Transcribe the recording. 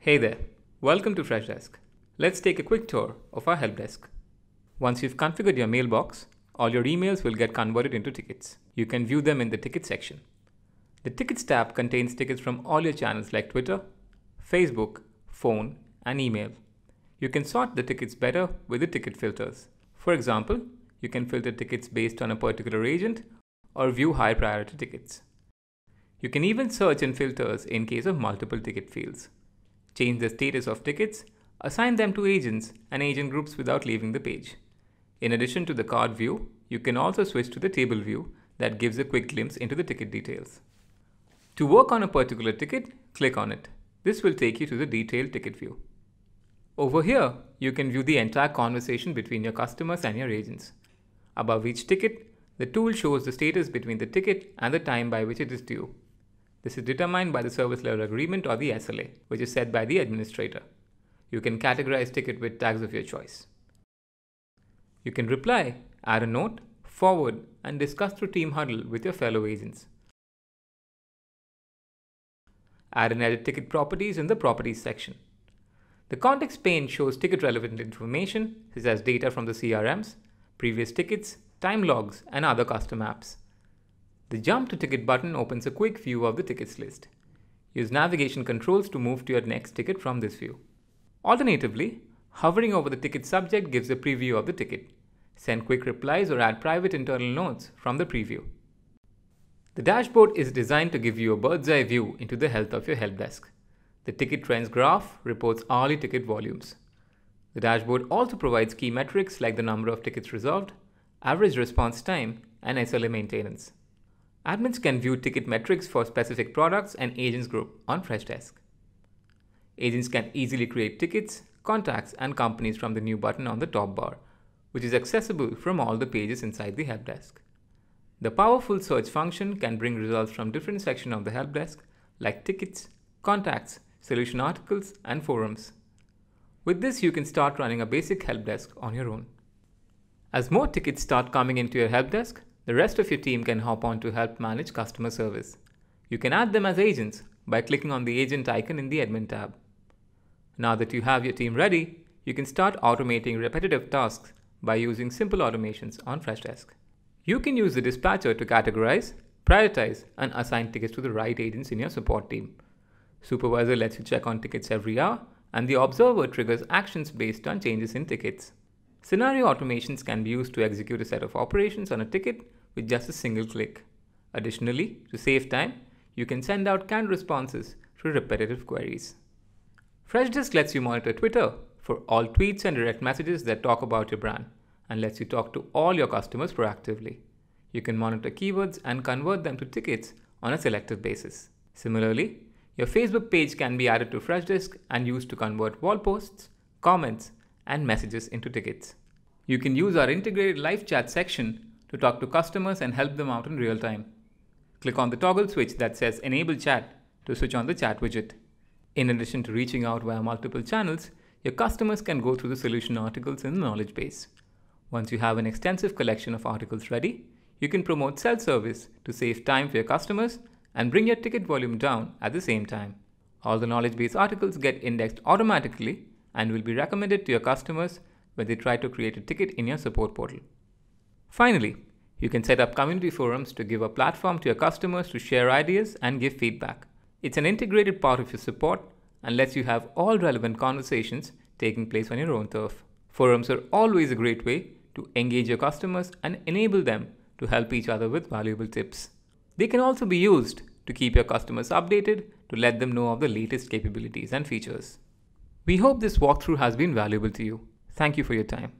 Hey there, welcome to Freshdesk. Let's take a quick tour of our help desk. Once you've configured your mailbox, all your emails will get converted into tickets. You can view them in the ticket section. The tickets tab contains tickets from all your channels like Twitter, Facebook, phone, and email. You can sort the tickets better with the ticket filters. For example, you can filter tickets based on a particular agent or view high priority tickets. You can even search in filters in case of multiple ticket fields. Change the status of tickets, assign them to agents and agent groups without leaving the page. In addition to the card view, you can also switch to the table view that gives a quick glimpse into the ticket details. To work on a particular ticket, click on it. This will take you to the detailed ticket view. Over here, you can view the entire conversation between your customers and your agents. Above each ticket, the tool shows the status between the ticket and the time by which it is due. This is determined by the service level agreement or the SLA, which is set by the administrator. You can categorize ticket with tags of your choice. You can reply, add a note, forward, and discuss through Team Huddle with your fellow agents. Add and edit ticket properties in the Properties section. The context pane shows ticket relevant information, such as data from the CRMs, previous tickets, time logs, and other custom apps. The Jump to Ticket button opens a quick view of the tickets list. Use navigation controls to move to your next ticket from this view. Alternatively, hovering over the ticket subject gives a preview of the ticket. Send quick replies or add private internal notes from the preview. The dashboard is designed to give you a bird's eye view into the health of your help desk. The ticket trends graph reports hourly ticket volumes. The dashboard also provides key metrics like the number of tickets resolved, average response time, and SLA maintenance. Admins can view ticket metrics for specific products and agents group on Freshdesk. Agents can easily create tickets, contacts, and companies from the new button on the top bar, which is accessible from all the pages inside the help desk. The powerful search function can bring results from different sections of the help desk like tickets, contacts, solution articles, and forums. With this, you can start running a basic help desk on your own. As more tickets start coming into your help desk, the rest of your team can hop on to help manage customer service. You can add them as agents by clicking on the agent icon in the admin tab. Now that you have your team ready, you can start automating repetitive tasks by using simple automations on Freshdesk. You can use the dispatcher to categorize, prioritize, and assign tickets to the right agents in your support team. Supervisor lets you check on tickets every hour, and the observer triggers actions based on changes in tickets. Scenario automations can be used to execute a set of operations on a ticket with just a single click. Additionally, to save time, you can send out canned responses through repetitive queries. Freshdesk lets you monitor Twitter for all tweets and direct messages that talk about your brand and lets you talk to all your customers proactively. You can monitor keywords and convert them to tickets on a selective basis. Similarly, your Facebook page can be added to Freshdesk and used to convert wall posts, comments, and messages into tickets. You can use our integrated live chat section to talk to customers and help them out in real time. Click on the toggle switch that says Enable Chat to switch on the chat widget. In addition to reaching out via multiple channels, your customers can go through the solution articles in the knowledge base. Once you have an extensive collection of articles ready, you can promote self-service to save time for your customers and bring your ticket volume down at the same time. All the knowledge base articles get indexed automatically and will be recommended to your customers when they try to create a ticket in your support portal. Finally, you can set up community forums to give a platform to your customers to share ideas and give feedback. It's an integrated part of your support and lets you have all relevant conversations taking place on your own turf. Forums are always a great way to engage your customers and enable them to help each other with valuable tips. They can also be used to keep your customers updated to let them know of the latest capabilities and features. We hope this walkthrough has been valuable to you. Thank you for your time.